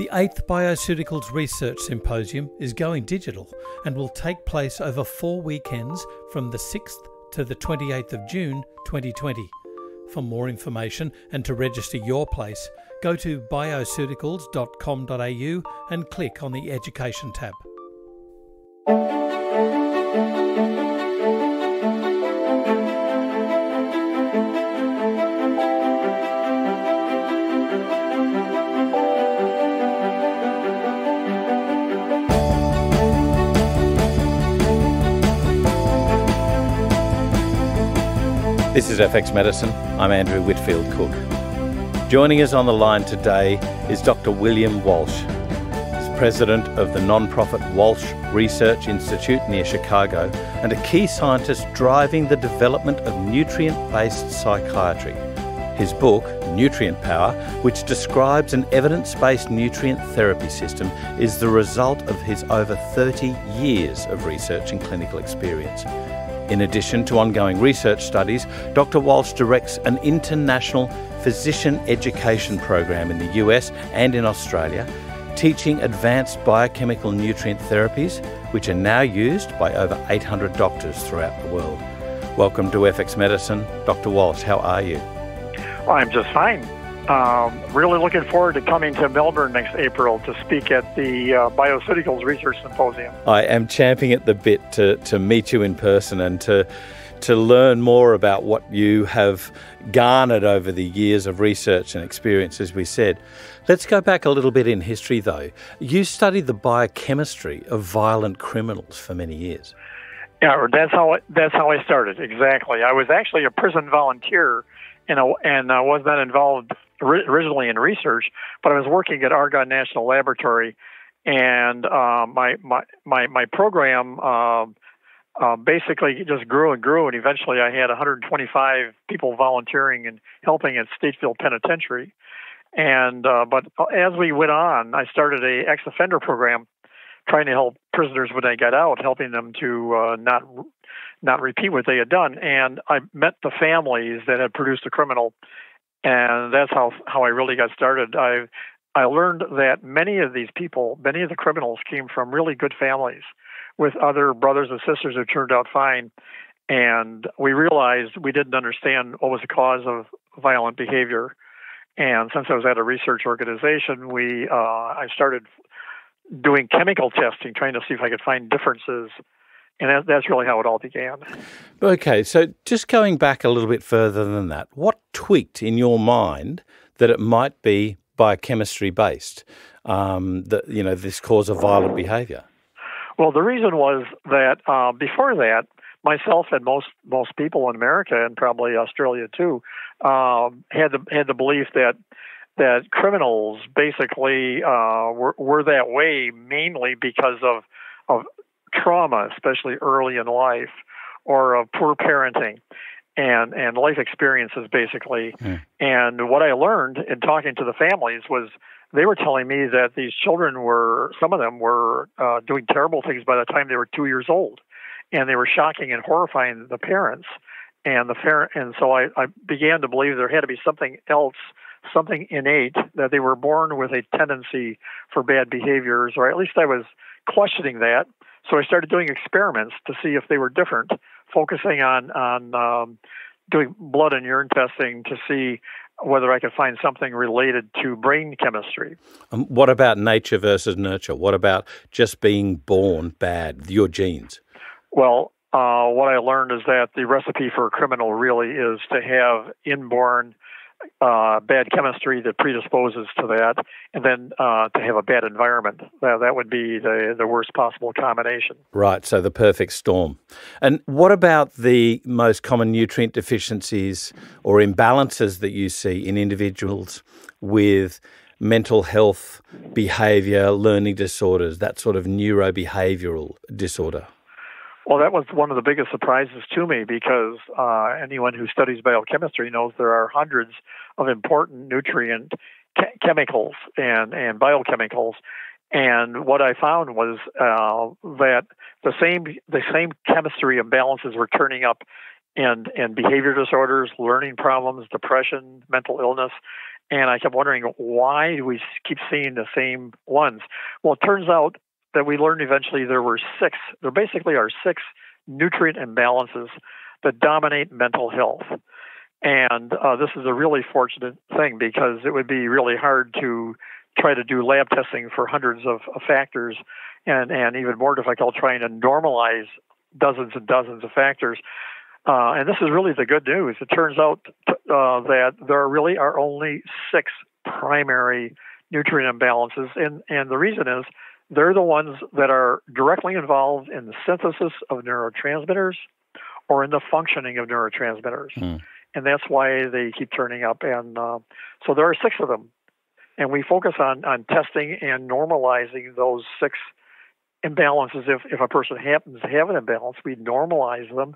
The 8th Bioceuticals Research Symposium is going digital and will take place over four weekends from the 6th to the 28th of June 2020. For more information and to register your place, go to bioceuticals.com.au and click on the Education tab. This is FX Medicine. I'm Andrew Whitfield Cook. Joining us on the line today is Dr. William Walsh. He's president of the non-profit Walsh Research Institute near Chicago and a key scientist driving the development of nutrient-based psychiatry. His book, Nutrient Power, which describes an evidence based nutrient therapy system, is the result of his over 30 years of research and clinical experience. In addition to ongoing research studies, Dr. Walsh directs an international physician education program in the US and in Australia, teaching advanced biochemical nutrient therapies, which are now used by over 800 doctors throughout the world. Welcome to FX Medicine. Dr. Walsh, how are you? I'm just fine. Um, really looking forward to coming to Melbourne next April to speak at the uh, Bioceuticals Research Symposium. I am champing at the bit to, to meet you in person and to to learn more about what you have garnered over the years of research and experience, as we said. Let's go back a little bit in history, though. You studied the biochemistry of violent criminals for many years. Yeah, that's how that's how I started. Exactly. I was actually a prison volunteer, and and I was not involved originally in research, but I was working at Argonne National Laboratory, and uh, my my my my program uh, uh, basically just grew and grew, and eventually I had 125 people volunteering and helping at Stateville Penitentiary. And uh, but as we went on, I started a ex-offender program, trying to help prisoners when they got out, helping them to uh, not not repeat what they had done. And I met the families that had produced a criminal and that's how how I really got started. I I learned that many of these people, many of the criminals, came from really good families with other brothers and sisters who turned out fine. And we realized we didn't understand what was the cause of violent behavior. And since I was at a research organization, we uh, I started doing chemical testing, trying to see if I could find differences and that, that's really how it all began. Okay, so just going back a little bit further than that, what tweaked in your mind that it might be biochemistry based? Um, that you know this cause of violent behaviour. Well, the reason was that uh, before that, myself and most most people in America and probably Australia too um, had the had the belief that that criminals basically uh, were were that way mainly because of of trauma, especially early in life, or of poor parenting and and life experiences basically. Mm. And what I learned in talking to the families was they were telling me that these children were some of them were uh, doing terrible things by the time they were two years old, and they were shocking and horrifying the parents. And the parent, and so I, I began to believe there had to be something else, something innate that they were born with a tendency for bad behaviors, or at least I was questioning that. So I started doing experiments to see if they were different, focusing on on um, doing blood and urine testing to see whether I could find something related to brain chemistry. Um, what about nature versus nurture? What about just being born bad, your genes? Well, uh, what I learned is that the recipe for a criminal really is to have inborn uh, bad chemistry that predisposes to that, and then uh, to have a bad environment. That, that would be the, the worst possible combination. Right, so the perfect storm. And what about the most common nutrient deficiencies or imbalances that you see in individuals with mental health, behavior, learning disorders, that sort of neurobehavioral disorder? Well, that was one of the biggest surprises to me because uh, anyone who studies biochemistry knows there are hundreds of important nutrient ch- chemicals and, and biochemicals. And what I found was uh, that the same the same chemistry imbalances were turning up in in behavior disorders, learning problems, depression, mental illness, And I kept wondering why do we keep seeing the same ones? Well, it turns out that we learned eventually there were six. There basically are six nutrient imbalances that dominate mental health. And uh, this is a really fortunate thing because it would be really hard to try to do lab testing for hundreds of, of factors and, and even more difficult trying to normalize dozens and dozens of factors. Uh, and this is really the good news. It turns out uh, that there really are only six primary nutrient imbalances, and, and the reason is they're the ones that are directly involved in the synthesis of neurotransmitters or in the functioning of neurotransmitters. Mm. And that's why they keep turning up. And uh, so there are six of them. And we focus on, on testing and normalizing those six imbalances. If, if a person happens to have an imbalance, we normalize them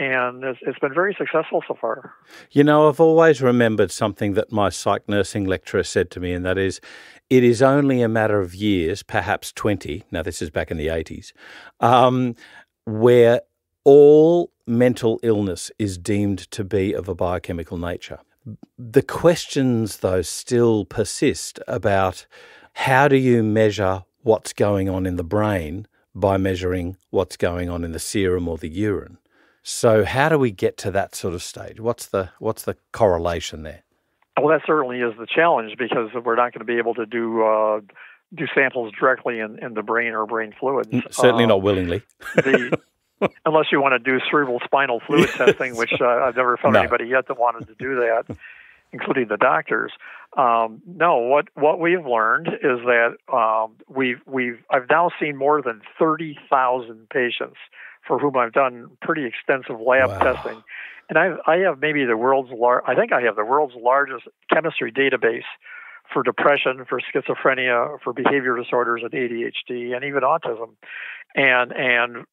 and it's, it's been very successful so far. You know, I've always remembered something that my psych nursing lecturer said to me, and that is, it is only a matter of years, perhaps 20, now this is back in the 80s, um, where all mental illness is deemed to be of a biochemical nature. The questions, though, still persist about how do you measure what's going on in the brain by measuring what's going on in the serum or the urine. So how do we get to that sort of stage? What's the what's the correlation there? Well, that certainly is the challenge because we're not going to be able to do uh, do samples directly in, in the brain or brain fluids. Certainly uh, not willingly. the, unless you want to do cerebral spinal fluid testing, which uh, I've never found no. anybody yet that wanted to do that, including the doctors. Um, no, what what we've learned is that um, we've we've I've now seen more than thirty thousand patients for whom I've done pretty extensive lab wow. testing, and I I have maybe the world's lar- I think I have the world's largest chemistry database for depression, for schizophrenia, for behavior disorders and ADHD, and even autism. And and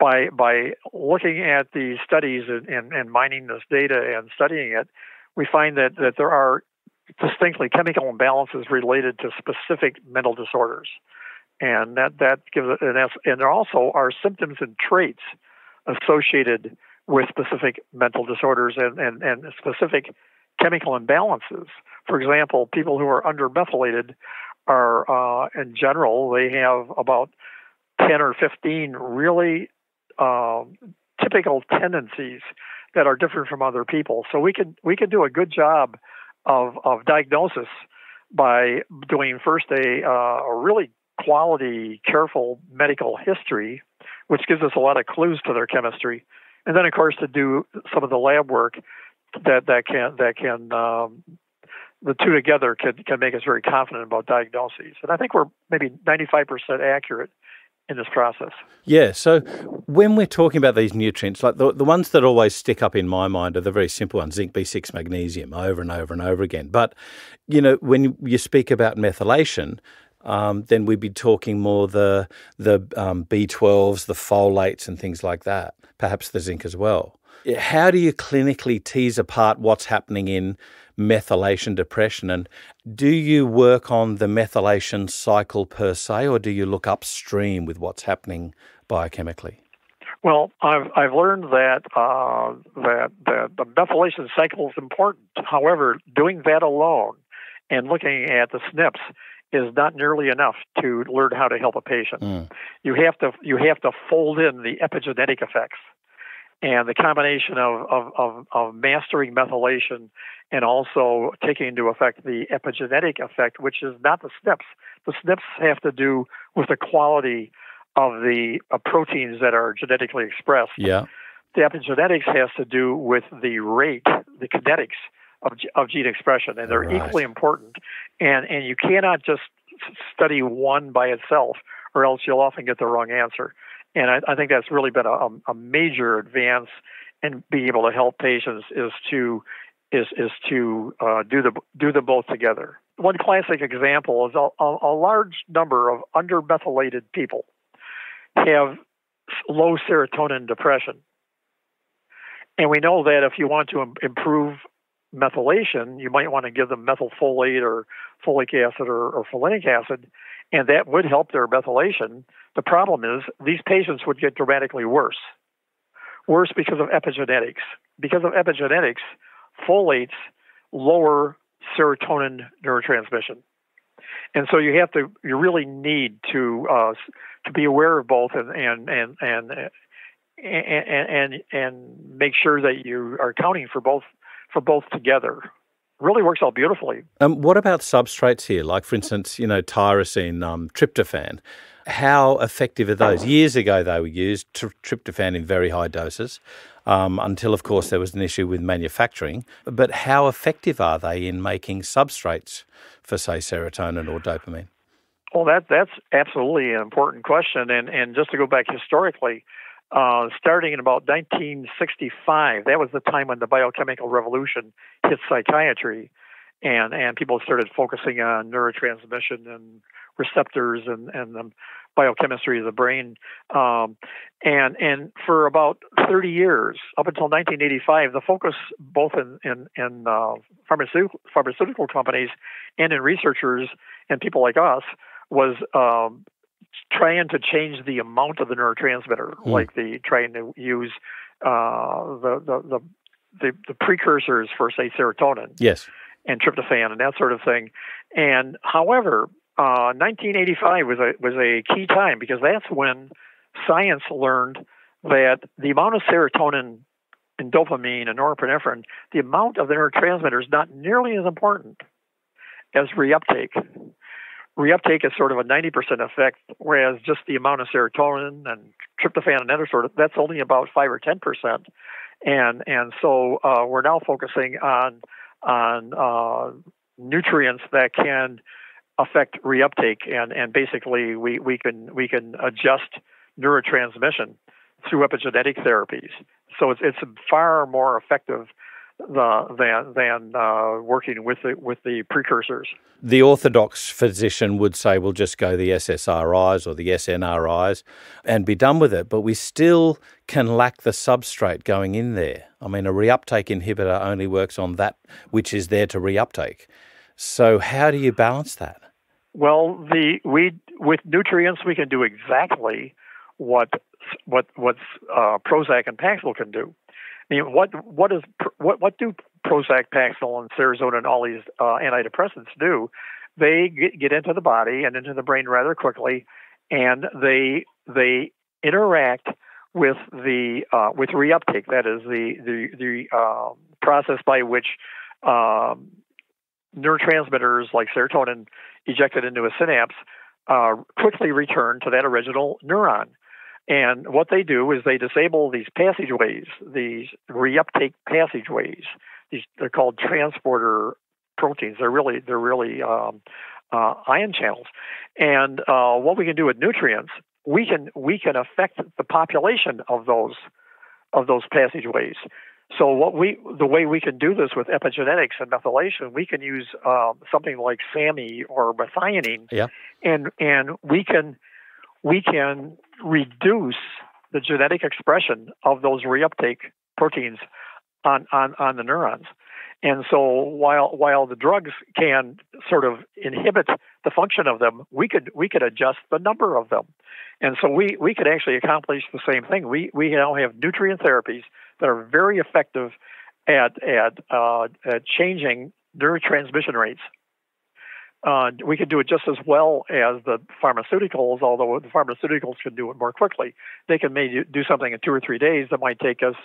by by looking at these studies and, and, and mining this data and studying it, we find that, that there are distinctly chemical imbalances related to specific mental disorders and that that gives an and there also are symptoms and traits associated with specific mental disorders and, and, and specific chemical imbalances. For example, people who are undermethylated are, uh, in general, they have about 10 or 15 really uh, typical tendencies that are different from other people. So we can we can do a good job of of diagnosis by doing first a, uh, a really quality, careful medical history, which gives us a lot of clues to their chemistry, and then of course to do some of the lab work that that can that can um, the two together can can make us very confident about diagnoses. And I think we're maybe 95% accurate in this process. Yeah. So when we're talking about these nutrients, like the, the ones that always stick up in my mind are the very simple ones zinc, B6, magnesium, over and over and over again. But, you know, when you speak about methylation, um, then we'd be talking more the the um, B12s, the folates, and things like that. Perhaps the zinc as well. How do you clinically tease apart what's happening in methylation depression, and do you work on the methylation cycle per se, or do you look upstream with what's happening biochemically? Well, I've I've learned that uh, that that the methylation cycle is important. However, doing that alone and looking at the SNPs is not nearly enough to learn how to help a patient. Mm. You have to you have to fold in the epigenetic effects and the combination of, of, of, of mastering methylation and also taking into effect the epigenetic effect, which is not the SNPs. The SNPs have to do with the quality of the uh, proteins that are genetically expressed. Yeah. The epigenetics has to do with the rate, the kinetics of, of gene expression, and they're right. equally important. And and you cannot just study one by itself, or else you'll often get the wrong answer. And I, I think that's really been a, a major advance in being able to help patients is to is is to uh, do the do them both together. One classic example is a, a, a large number of undermethylated people have low serotonin depression, and we know that if you want to improve methylation, you might want to give them methylfolate or folic acid or, or folinic acid, and that would help their methylation. The problem is these patients would get dramatically worse. Worse because of epigenetics. Because of epigenetics, folates lower serotonin neurotransmission. And so you have to, you really need to uh, to be aware of both and and and and and and, and make sure that you are accounting for both for both together really works out beautifully. Um, what about substrates here? Like, for instance, you know, tyrosine, um, tryptophan. How effective are those? Years ago, they were used tryptophan in very high doses, um, until, of course, there was an issue with manufacturing. But how effective are they in making substrates for, say, serotonin or dopamine? Well, that that's absolutely an important question, and and just to go back historically, uh, starting in about 1965. That was the time when the biochemical revolution hit psychiatry, and and people started focusing on neurotransmission and receptors and and the biochemistry of the brain. Um, and and for about 30 years, up until 1985, the focus both in in, in uh, pharmaceutical pharmaceutical companies and in researchers and people like us was um, trying to change the amount of the neurotransmitter, mm. like the trying to use uh, the, the, the the the precursors for say serotonin, yes, and tryptophan and that sort of thing. And however, uh, 1985 was a was a key time because that's when science learned that the amount of serotonin and dopamine and norepinephrine, the amount of the neurotransmitter is not nearly as important as reuptake reuptake is sort of a 90% effect, whereas just the amount of serotonin and tryptophan and other sort of that's only about five or 10%. And and so uh, we're now focusing on on uh, nutrients that can affect reuptake, and and basically we we can we can adjust neurotransmission through epigenetic therapies. So it's it's far more effective the, than than uh, working with the with the precursors. The orthodox physician would say, "We'll just go the SSRIs or the SNRIs and be done with it," but we still can lack the substrate going in there. I mean, a reuptake inhibitor only works on that which is there to reuptake. So, how do you balance that? Well, the we with nutrients we can do exactly what what what uh, Prozac and Paxil can do. Mean, what what is what what do Prozac, Paxil, and Serotonin and all these uh, antidepressants do? They get, get into the body and into the brain rather quickly, and they they interact with the uh, with reuptake. That is the the the uh, process by which um, neurotransmitters like serotonin ejected into a synapse uh, quickly return to that original neuron. And what they do is they disable these passageways, these reuptake passageways. These they're called transporter proteins. They're really they're really um, uh, ion channels. And uh, what we can do with nutrients, we can we can affect the population of those of those passageways. So what we the way we can do this with epigenetics and methylation, we can use um, something like SAMe or methionine, yeah. and and we can we can reduce the genetic expression of those reuptake proteins on, on, on the neurons. And so while while the drugs can sort of inhibit the function of them, we could we could adjust the number of them. And so we, we could actually accomplish the same thing. We we now have nutrient therapies that are very effective at at, uh, at changing neurotransmission rates uh, we can do it just as well as the pharmaceuticals, although the pharmaceuticals can do it more quickly. They can maybe do something in two or three days that might take us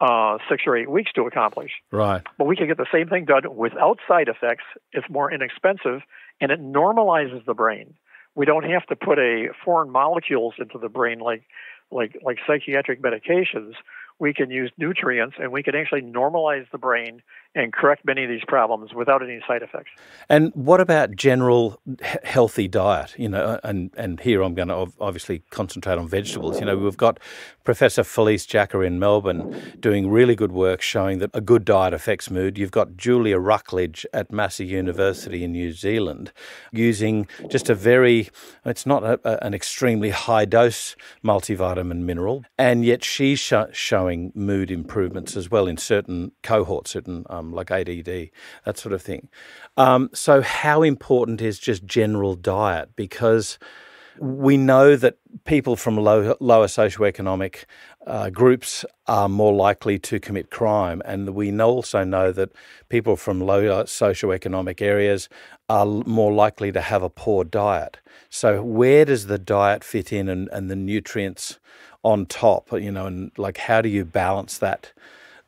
uh, six or eight weeks to accomplish. Right. But we can get the same thing done without side effects. It's more inexpensive, and it normalizes the brain. We don't have to put a foreign molecules into the brain like like like psychiatric medications we can use nutrients and we can actually normalize the brain and correct many of these problems without any side effects. And what about general healthy diet? You know, and, and here I'm going to obviously concentrate on vegetables. You know, we've got Professor Felice Jacka in Melbourne doing really good work showing that a good diet affects mood. You've got Julia Rucklidge at Massey University in New Zealand using just a very, it's not a, a, an extremely high dose multivitamin mineral, and yet she's sh- showing showing mood improvements as well in certain cohorts, certain um, like ADD, that sort of thing. Um, so, how important is just general diet? Because We know that people from low, lower socioeconomic uh, groups are more likely to commit crime, and we know also know that people from lower socioeconomic areas are more likely to have a poor diet. So, where does the diet fit in, and, and the nutrients on top? You know, and like how do you balance that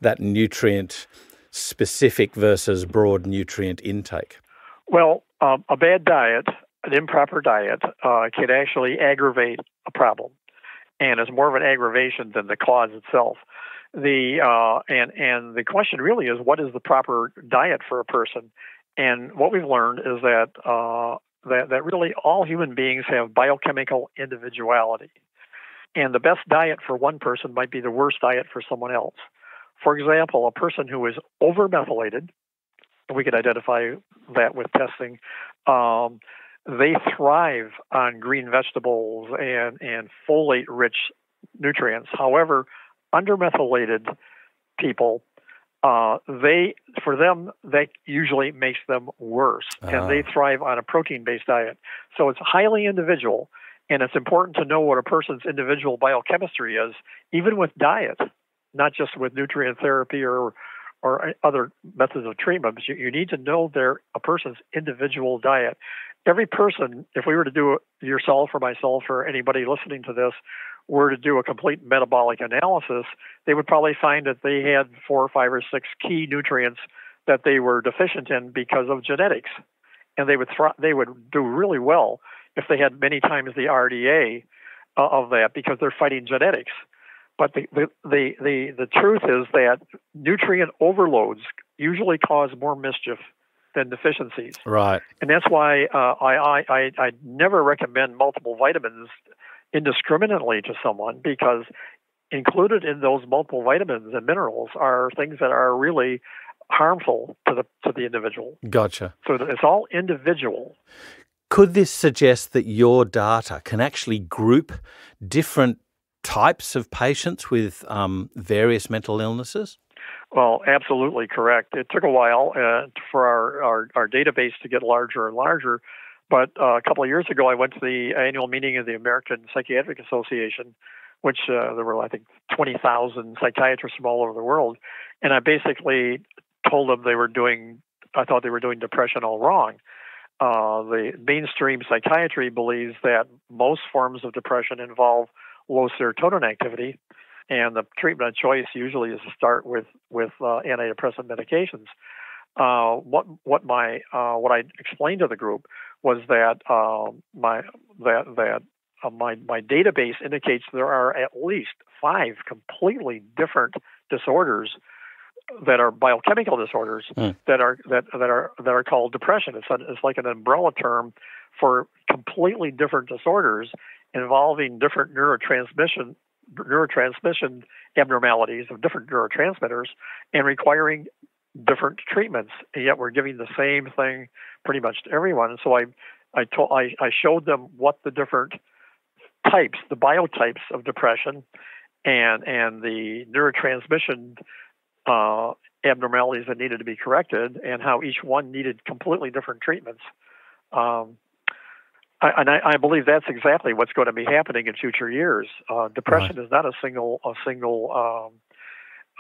that nutrient specific versus broad nutrient intake? Well, um, a bad diet, an improper diet, uh, can actually aggravate a problem, and it's more of an aggravation than the cause itself. The uh, and and the question really is, what is the proper diet for a person? And what we've learned is that uh, that that really all human beings have biochemical individuality, and the best diet for one person might be the worst diet for someone else. For example, a person who is overmethylated, we could identify that with testing. Um, they thrive on green vegetables and, and folate rich nutrients. However, undermethylated people, uh, they for them that usually makes them worse, uh-huh. and they thrive on a protein based diet. So it's highly individual, and it's important to know what a person's individual biochemistry is, even with diet not just with nutrient therapy or or other methods of treatment, but you, you need to know their a person's individual diet. Every person, if we were to do it yourself or myself or anybody listening to this, were to do a complete metabolic analysis, they would probably find that they had four or five or six key nutrients that they were deficient in because of genetics, and they would they would do really well if they had many times the RDA uh, of that because they're fighting genetics. But the, the, the, the, the truth is that nutrient overloads usually cause more mischief than deficiencies. Right. And that's why uh, I, I, I never recommend multiple vitamins indiscriminately to someone because included in those multiple vitamins and minerals are things that are really harmful to the to the individual. Gotcha. So it's all individual. Could this suggest that your data can actually group different types of patients with um, various mental illnesses? Well, absolutely correct. It took a while uh, for our, our, our, database to get larger and larger, but uh, a couple of years ago, I went to the annual meeting of the American Psychiatric Association, which uh, there were, I think, 20,000 psychiatrists from all over the world. And I basically told them they were doing, I thought they were doing depression all wrong. Uh, the mainstream psychiatry believes that most forms of depression involve low serotonin activity, and the treatment of choice usually is to start with with uh, antidepressant medications. Uh, what what my uh, what I explained to the group was that uh, my that that uh, my my database indicates there are at least five completely different disorders that are biochemical disorders mm. that are that that are that are called depression. It's a, it's like an umbrella term for completely different disorders involving different neurotransmission neurotransmission abnormalities of different neurotransmitters and requiring different treatments. And yet we're giving the same thing pretty much to everyone. And so I I told I, I showed them what the different types, the biotypes of depression and and the neurotransmission uh, abnormalities that needed to be corrected and how each one needed completely different treatments. Um, I, and I, I, believe that's exactly what's going to be happening in future years. Uh, depression right. is not a single a single um,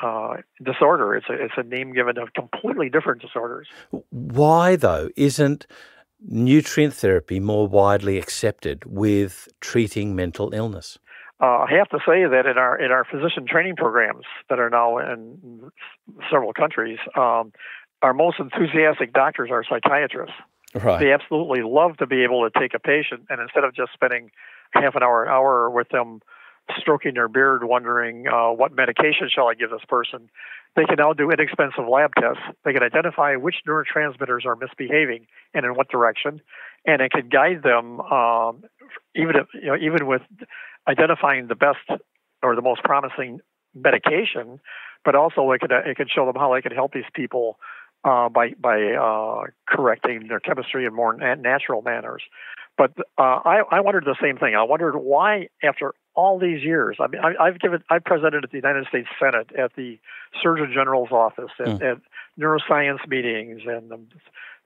uh, disorder. It's a it's a name given of completely different disorders. Why though isn't nutrient therapy more widely accepted with treating mental illness? Uh, I have to say that in our in our physician training programs that are now in several countries, um, our most enthusiastic doctors are psychiatrists. Right. They absolutely love to be able to take a patient and instead of just spending half an hour, an hour with them stroking their beard, wondering uh, what medication shall I give this person, they can now do inexpensive lab tests. They can identify which neurotransmitters are misbehaving and in what direction, and it can guide them um, even if, you know even with identifying the best or the most promising medication, but also it could it could show them how they could help these people uh, by by uh, correcting their chemistry in more natural manners. But uh, I, I wondered the same thing. I wondered why, after all these years, I mean, I, have given, I presented at the United States Senate, at the Surgeon General's office, at, mm. at neuroscience meetings, and the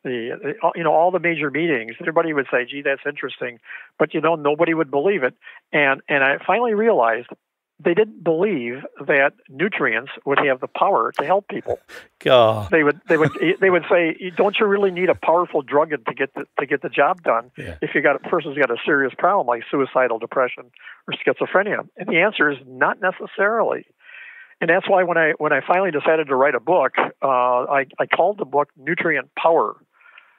the you know all the major meetings. Everybody would say, "Gee, that's interesting," but you know nobody would believe it. And and I finally realized they didn't believe that nutrients would have the power to help people. God. They would they would they would say, "Don't you really need a powerful drug to get the, to get the job done Yeah. if you got a person's got a serious problem like suicidal depression or schizophrenia?" And the answer is not necessarily. And that's why when I when I finally decided to write a book, uh, I I called the book Nutrient Power.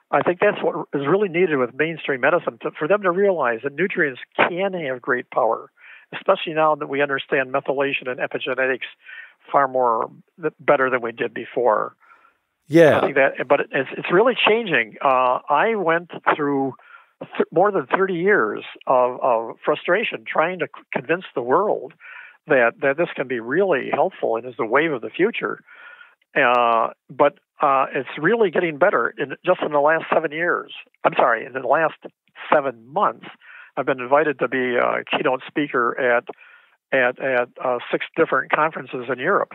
I think that's what is really needed with mainstream medicine to, for them to realize that nutrients can have great power especially now that we understand methylation and epigenetics far more better than we did before. Yeah. I think that, but it's it's really changing. Uh, I went through th- more than 30 years of, of frustration trying to convince the world that that this can be really helpful and is the wave of the future. Uh, but uh, it's really getting better in just in the last seven years. I'm sorry, in the last seven months. I've been invited to be a keynote speaker at at at uh, six different conferences in Europe.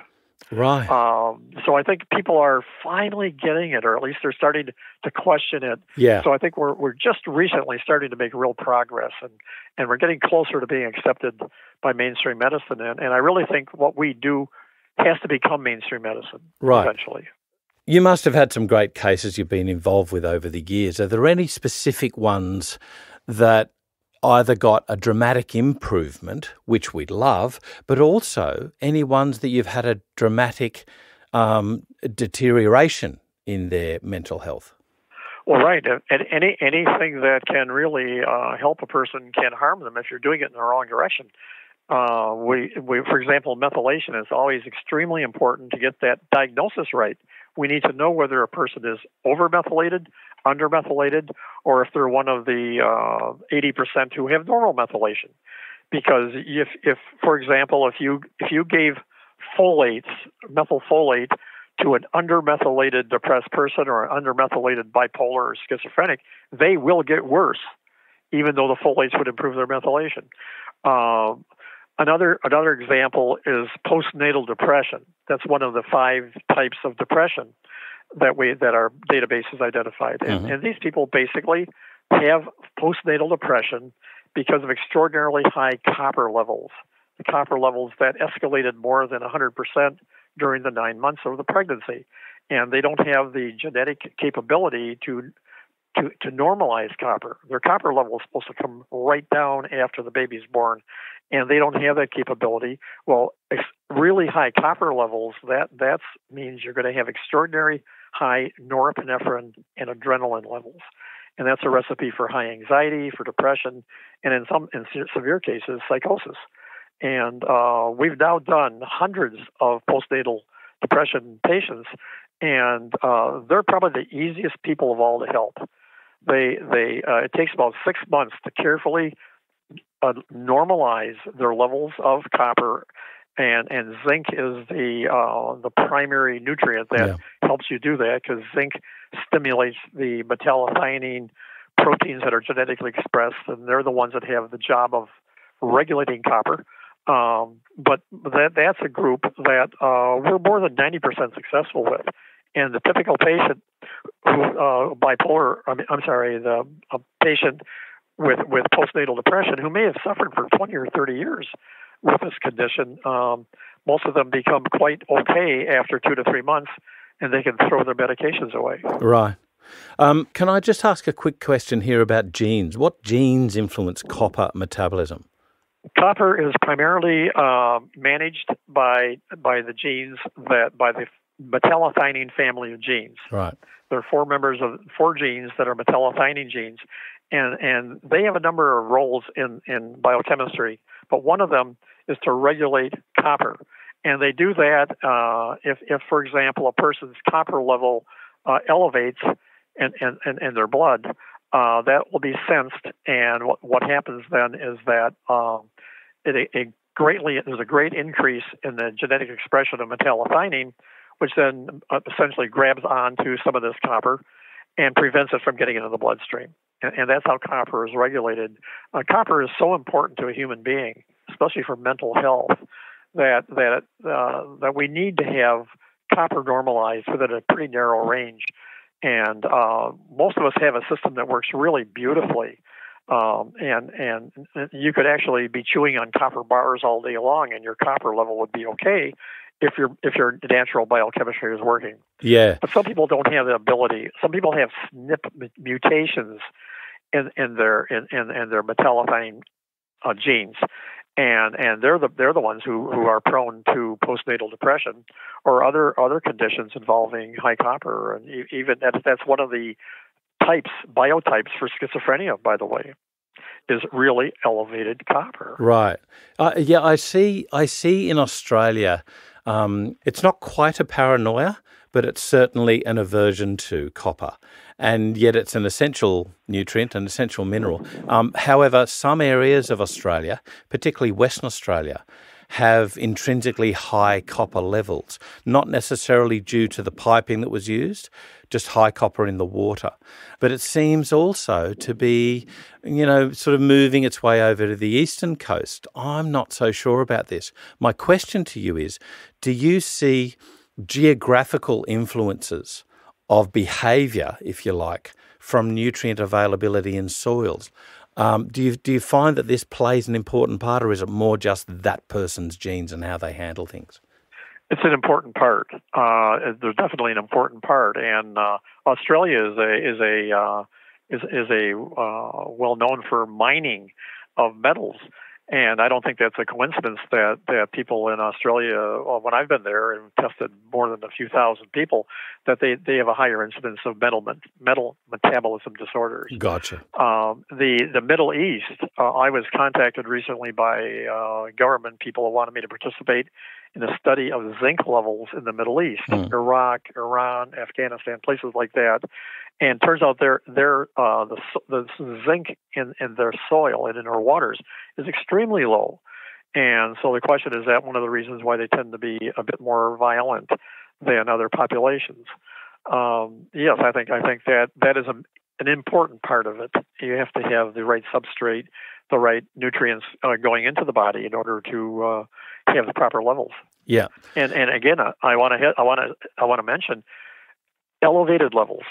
Right. Um, so I think people are finally getting it, or at least they're starting to question it. Yeah. So I think we're we're just recently starting to make real progress, and and we're getting closer to being accepted by mainstream medicine. And, and I really think what we do has to become mainstream medicine Right. eventually. You must have had some great cases you've been involved with over the years. Are there any specific ones that either got a dramatic improvement, which we'd love, but also any ones that you've had a dramatic um, deterioration in their mental health? Well, right. And any anything that can really uh, help a person can harm them if you're doing it in the wrong direction. Uh, we, we, for example, methylation is always extremely important to get that diagnosis right. We need to know whether a person is overmethylated, undermethylated, or if they're one of the uh, 80% who have normal methylation. Because if, if, for example, if you if you gave folates, methylfolate, to an undermethylated depressed person or an undermethylated bipolar or schizophrenic, they will get worse, even though the folates would improve their methylation. Um, another another example is postnatal depression. That's one of the five types of depression that we that our database has identified. And, Mhm. and these people basically have postnatal depression because of extraordinarily high copper levels. The copper levels that escalated more than 100% during the nine months of the pregnancy, and they don't have the genetic capability to to, to normalize copper. Their copper level is supposed to come right down after the baby's born, and they don't have that capability. Well, ex- really high copper levels that that means you're going to have extraordinary high norepinephrine and adrenaline levels, and that's a recipe for high anxiety, for depression, and in some in severe cases, psychosis. And uh, we've now done hundreds of postnatal depression patients, and uh, they're probably the easiest people of all to help. They they uh, it takes about six months to carefully uh, normalize their levels of copper, and and zinc is the uh, the primary nutrient that Yeah. helps you do that because zinc stimulates the metallothionein proteins that are genetically expressed, and they're the ones that have the job of regulating copper. Um, but that that's a group that uh, we're more than 90% successful with. And the typical patient who uh, bipolar, I mean, I'm sorry, the a patient with with postnatal depression who may have suffered for 20 or 30 years with this condition, um, most of them become quite okay after two to three months, and they can throw their medications away. Right. Um, can I just ask a quick question here about genes? What genes influence copper metabolism? Copper is primarily uh, managed by by the genes that by the metallothionein family of genes. Right. There are four members of four genes that are metallothionein genes, and and they have a number of roles in in biochemistry. But one of them is to regulate copper, and they do that uh, if if for example a person's copper level uh, elevates in, in, in, their blood, uh, that will be sensed, and what what happens then is that um, it, it greatly there's a great increase in the genetic expression of metallothionein, which then uh, essentially grabs onto some of this copper and prevents it from getting into the bloodstream. And, and that's how copper is regulated. Uh, copper is so important to a human being, especially for mental health, that that uh, that we need to have copper normalized within a pretty narrow range. and uh, most of us have a system that works really beautifully. Um, and and you could actually be chewing on copper bars all day long, and your copper level would be okay if your if your natural biochemistry is working. Yeah. But some people don't have the ability. Some people have SNP mutations in in their in in, in their metallothionein uh, genes, and and they're the they're the ones who who are prone to postnatal depression or other other conditions involving high copper, and even that's that's one of the types biotypes for schizophrenia, by the way is really elevated copper. Right. Uh, yeah, I see. I see in Australia um, it's not quite a paranoia, but it's certainly an aversion to copper. And yet it's an essential nutrient, an essential mineral. Um, however, some areas of Australia, particularly Western Australia, have intrinsically high copper levels, not necessarily due to the piping that was used, just high copper in the water. But it seems also to be, you know, sort of moving its way over to the eastern coast. I'm not so sure about this. My question to you is do you see geographical influences of behavior, if you like, from nutrient availability in soils? Um, do you do you find that this plays an important part, or is it more just that person's genes and how they handle things? It's an important part. Uh, there's definitely an important part, and uh, Australia is a is a uh, is is a uh, well known for mining of metals, and I don't think that's a coincidence that, that people in Australia, when I've been there and tested more than a few thousand people, that they, they have a higher incidence of metal metal metabolism disorders. Gotcha. Um, the the Middle East, uh, I was contacted recently by uh, government people who wanted me to participate in a study of zinc levels in the Middle East, mm. Iraq, Iran, Afghanistan, places like that. And turns out their their uh, the the zinc in, in their soil and in their waters is extremely low. And so the question is that one of the reasons why they tend to be a bit more violent than other populations. Um, yes, I think I think that that is a, an important part of it. You have to have the right substrate, the right nutrients uh, going into the body in order to uh, have the proper levels. Yeah. And and again, I want to I want to I want to mention elevated levels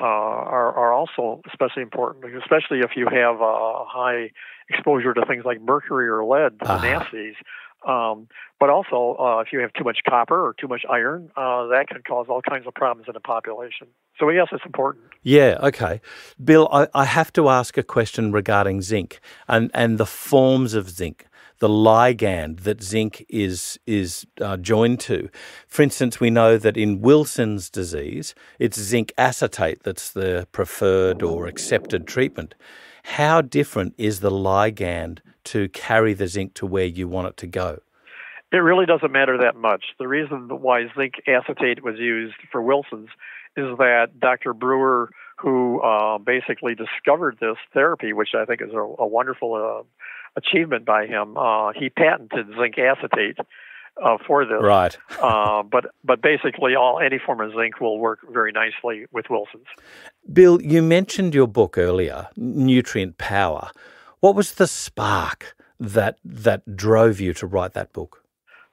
uh, are are also especially important, especially if you have a high exposure to things like mercury or lead, uh-huh. nasties. Um, but also, uh, if you have too much copper or too much iron, uh, that can cause all kinds of problems in a population. So, yes, it's important. Yeah, okay. Bill, I, I have to ask a question regarding zinc and, and the forms of zinc the ligand that zinc is is uh, joined to. For instance, we know that in Wilson's disease, it's zinc acetate that's the preferred or accepted treatment. How different is the ligand to carry the zinc to where you want it to go? It really doesn't matter that much. The reason why zinc acetate was used for Wilson's is that Dr. Brewer, who uh, basically discovered this therapy, which I think is a, a wonderful uh, achievement by him. Uh, he patented zinc acetate uh, for this. Right. uh, but but basically, all any form of zinc will work very nicely with Wilson's. Bill, you mentioned your book earlier, Nutrient Power. What was the spark that that drove you to write that book?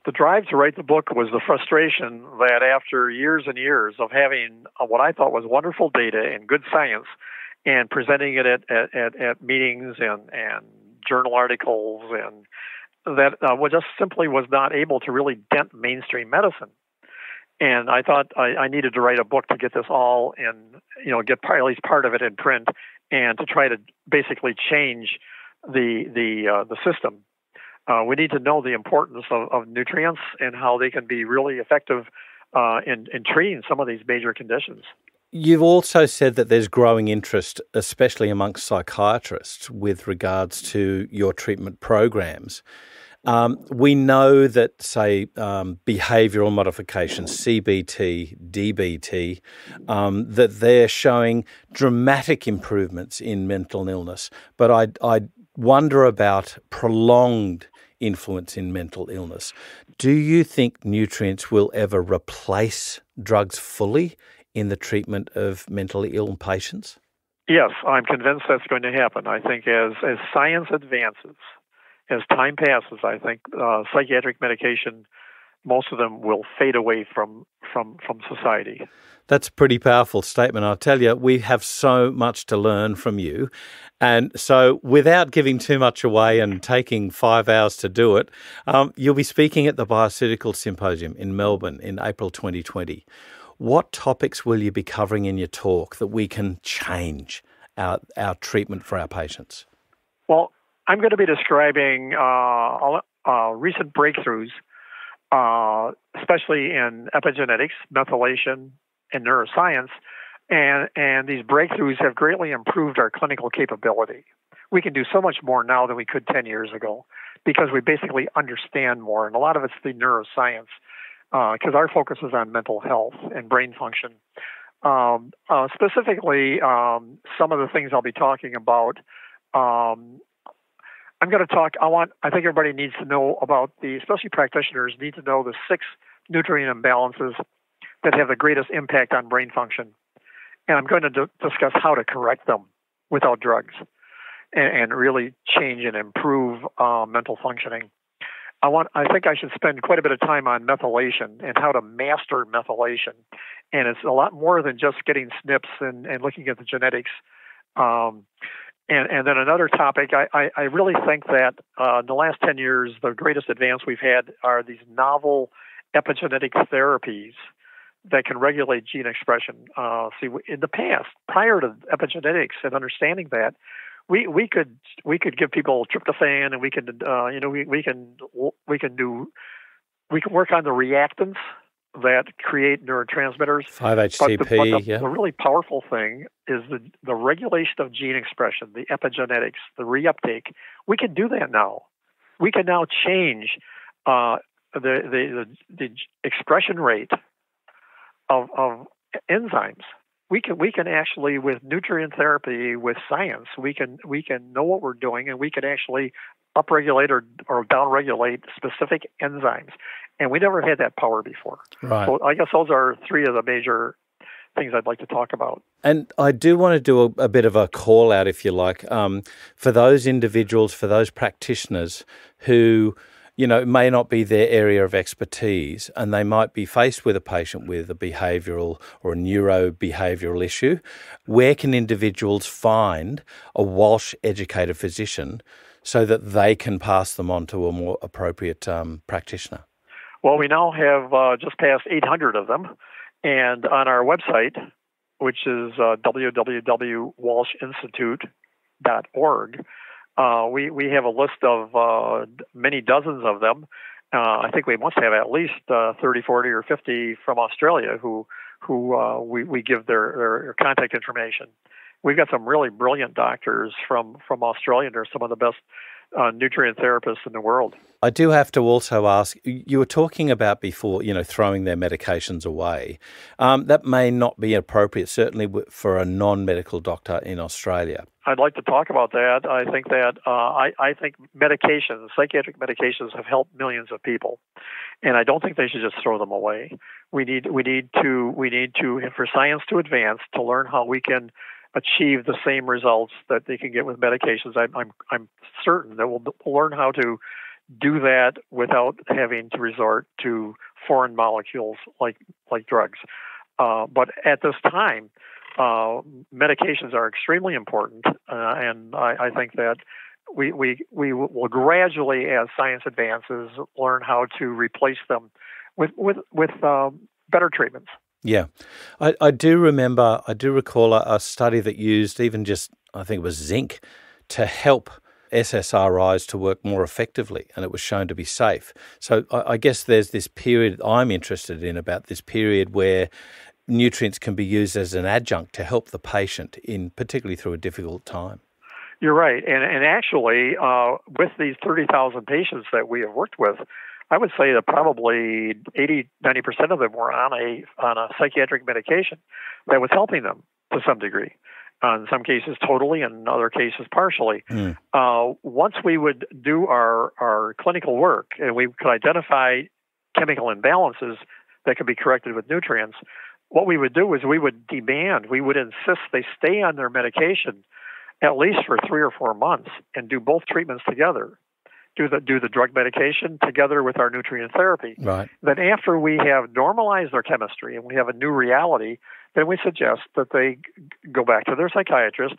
The drive to write the book was the frustration that after years and years of having what I thought was wonderful data and good science, and presenting it at, at, at meetings and, and journal articles and that uh, was just simply was not able to really dent mainstream medicine. And I thought I, I needed to write a book to get this all in, you know, get part, at least part of it in print, and to try to basically change the the uh, the system. Uh, we need to know the importance of, of, nutrients and how they can be really effective uh, in in treating some of these major conditions. You've also said that there's growing interest, especially amongst psychiatrists, with regards to your treatment programs. Um, we know that, say, um, behavioural modification, CBT, DBT, um, that they're showing dramatic improvements in mental illness. But I, I wonder about prolonged influence in mental illness. Do you think nutrients will ever replace drugs fully? in the treatment of mentally ill patients? Yes, I'm convinced that's going to happen. I think as, as science advances, as time passes, I think uh, psychiatric medication, most of them will fade away from, from, from society. That's a pretty powerful statement. I'll tell you, we have so much to learn from you. And so, without giving too much away and taking five hours to do it, um, you'll be speaking at the Bioceutical Symposium in Melbourne in April 2020. What topics will you be covering in your talk that we can change our, our treatment for our patients? Well, I'm going to be describing uh, uh, recent breakthroughs, uh, especially in epigenetics, methylation, neuroscience. And, and these breakthroughs have greatly improved our clinical capability. We can do so much more now than we could 10 years ago because we basically understand more. And a lot of it's the neuroscience because uh, our focus is on mental health and brain function. Um, uh, specifically, um, some of the things I'll be talking about. Um, I'm going to talk. I want. I think everybody needs to know about the, especially practitioners need to know the six nutrient imbalances that have the greatest impact on brain function, and I'm going to d- discuss how to correct them without drugs, and, and really change and improve uh, mental functioning. I want I think I should spend quite a bit of time on methylation and how to master methylation. And it's a lot more than just getting SNPs and, and looking at the genetics. Um, and, and then another topic, I, I, I really think that uh, in the last 10 years, the greatest advance we've had are these novel epigenetic therapies that can regulate gene expression. Uh, see, in the past, prior to epigenetics and understanding that, we we could we could give people tryptophan and we can uh, you know we we can we can do we can work on the reactants that create neurotransmitters. 5-HTP, but the, but the, yeah. The really powerful thing is the, the regulation of gene expression, the epigenetics, the reuptake. We can do that now. We can now change uh, the, the, the, the expression rate of, of enzymes. We can we can actually with nutrient therapy with science we can we can know what we're doing and we can actually upregulate or or downregulate specific enzymes. And we never had that power before. Right. So i guess those are three of the major things i'd like to talk about. And I do want to do a, a bit of a call out, if you like, um, for those individuals, for those practitioners who you know, it may not be their area of expertise, and they might be faced with a patient with a behavioural or a neurobehavioural issue. Where can individuals find a Walsh educated physician so that they can pass them on to a more appropriate um, practitioner? Well, we now have uh, just past 800 of them, and on our website, which is uh, www.walshinstitute.org, uh, we we have a list of uh, many dozens of them. Uh, I think we must have at least uh, 30, 40, or 50 from Australia who who uh, we we give their, their contact information. We've got some really brilliant doctors from from Australia. They're some of the best uh, nutrient therapists in the world. I do have to also ask you were talking about before, you know, throwing their medications away. Um, that may not be appropriate, certainly for a non medical doctor in Australia. I'd like to talk about that. I think that uh, I, I think medications, psychiatric medications, have helped millions of people, and I don't think they should just throw them away. We need we need to we need to for science to advance to learn how we can achieve the same results that they can get with medications. I'm I'm, I'm certain that we'll, learn how to do that without having to resort to foreign molecules like like drugs. Uh, but at this time, uh, medications are extremely important, uh, and I, I, think that we, we we will gradually, as science advances, learn how to replace them with with with uh, better treatments. Yeah, I, I do remember, I do recall a, a study that used even just, I think it was zinc, to help SSRIs to work more effectively, and it was shown to be safe. So I, I guess there's this period I'm interested in about this period where nutrients can be used as an adjunct to help the patient in particularly through a difficult time. You're right, and and actually, uh, with these thirty thousand patients that we have worked with, I would say that probably 80, 90 percent of them were on a on a psychiatric medication that was helping them to some degree. Uh, in some cases, totally, and in other cases, partially. Mm. Uh, once we would do our our clinical work and we could identify chemical imbalances that could be corrected with nutrients, what we would do is we would demand, we would insist they stay on their medication at least for three or four months and do both treatments together. Do the do the drug medication together with our nutrient therapy. Right. Then after we have normalized their chemistry and we have a new reality, then we suggest that they go back to their psychiatrist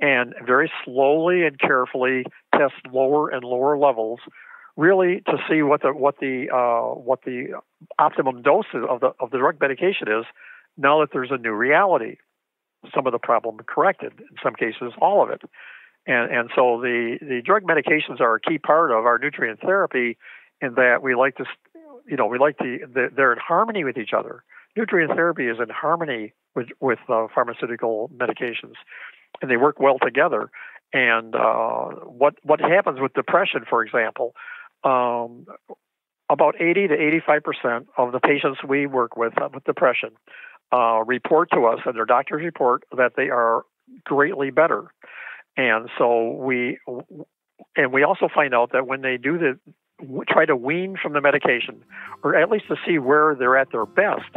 and very slowly and carefully test lower and lower levels, really to see what the what the uh, what the optimum dose of the of the drug medication is. Now that there's a new reality, some of the problem corrected, in some cases all of it, and and so the the drug medications are a key part of our nutrient therapy, in that we like to, you know, we like to they're in harmony with each other. Nutrient therapy is in harmony with with uh, pharmaceutical medications and they work well together. And uh, what what happens with depression, for example, um, about 80 to 85 percent of the patients we work with uh, with depression uh, report to us, and their doctors report that they are greatly better. And so we and we also find out that when they do the try to wean from the medication, or at least to see where they're at their best,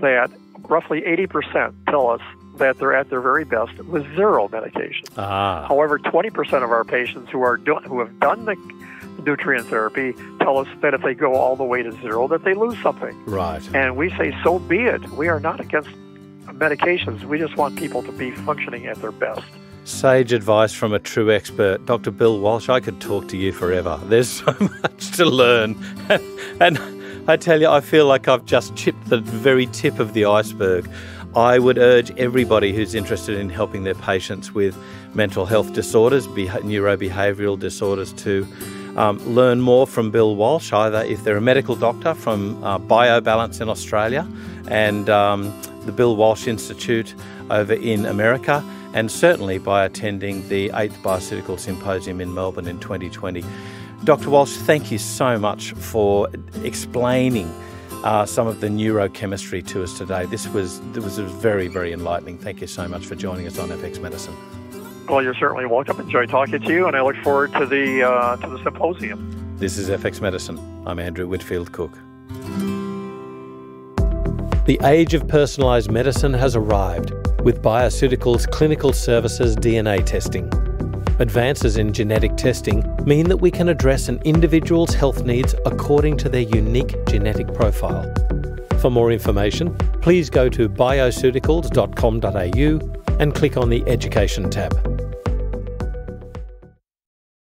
that roughly 80% tell us that they're at their very best with zero medication. Ah. However, 20% of our patients who are do- who have done the nutrient therapy tell us that if they go all the way to zero, that they lose something. Right. And we say, so be it. We are not against medications. We just want people to be functioning at their best. Sage advice from a true expert. Dr. Bill Walsh, I could talk to you forever. There's so much to learn. and I tell you, I feel like I've just chipped the very tip of the iceberg. I would urge everybody who's interested in helping their patients with mental health disorders, neurobehavioral disorders, to um, learn more from Bill Walsh, either if they're a medical doctor from uh, BioBalance in Australia and um, the Bill Walsh Institute over in America, and certainly by attending the 8th Bioceutical Symposium in Melbourne in 2020. Dr. Walsh, thank you so much for explaining uh, some of the neurochemistry to us today. This was this was very very enlightening. Thank you so much for joining us on FX Medicine. Well, you're certainly welcome. Enjoy talking to you, and I look forward to the uh, to the symposium. This is FX Medicine. I'm Andrew Whitfield Cook. The age of personalised medicine has arrived with Bioceuticals Clinical Services DNA testing. Advances in genetic testing mean that we can address an individual's health needs according to their unique genetic profile. For more information, please go to bioceuticals.com.au and click on the Education tab.